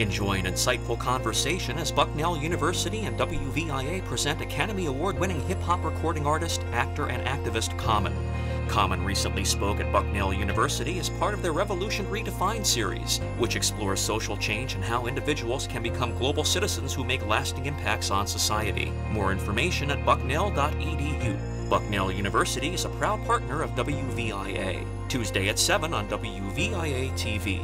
Enjoy an insightful conversation as Bucknell University and WVIA present Academy Award winning hip hop recording artist, actor, and activist Common. Common recently spoke at Bucknell University as part of their Revolution Redefined series, which explores social change and how individuals can become global citizens who make lasting impacts on society. More information at bucknell.edu. Bucknell University is a proud partner of WVIA. Tuesday at 7 on WVIA TV.